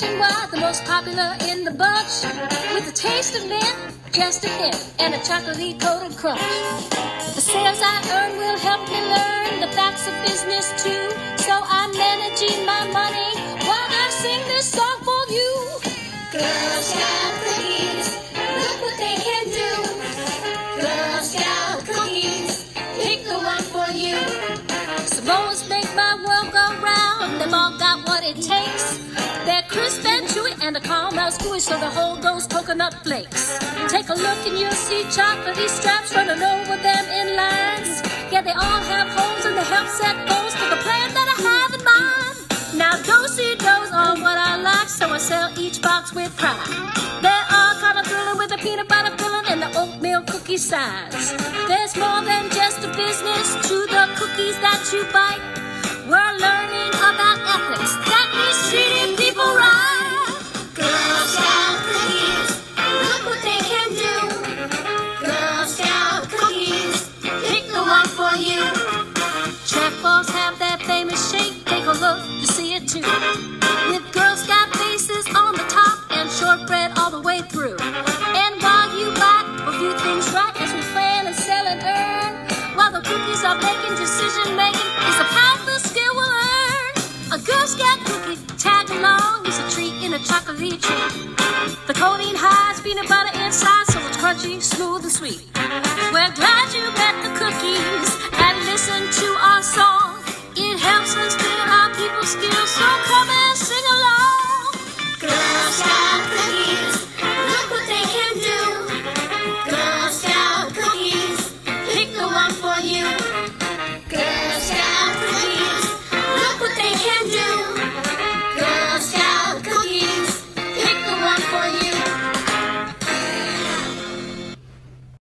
nationwide, the most popular in the bunch. With a taste of mint, just a hint, and a chocolatey coated crunch. The sales I earn will help me learn the facts of business too. So I'm managing my money while I sing this song for you. Girl Scout cookies, look what they can do. Girl Scout cookies, pick the one for you. Samoas make and a caramel gooey, so they hold those coconut flakes. Take a look and you'll see chocolatey straps running over them in lines. Yeah, they all have holes and they help set goals for the plan that I have in mind. Now, Do-si-dos are what I like, so I sell each box with pride. They're kind of filling with a peanut butter filling and the oatmeal cookie size. There's more than just a business to the cookies that you bite. It. With Girl Scout faces on the top and shortbread all the way through. And while you buy a few things right as we plan and sell and earn, while the cookies are making decision making, is a powerful skill we'll earn. A Girl Scout cookie Tagalong is a treat in a chocolatey treat. The coating hides peanut butter inside, so it's crunchy, smooth, and sweet. We're still so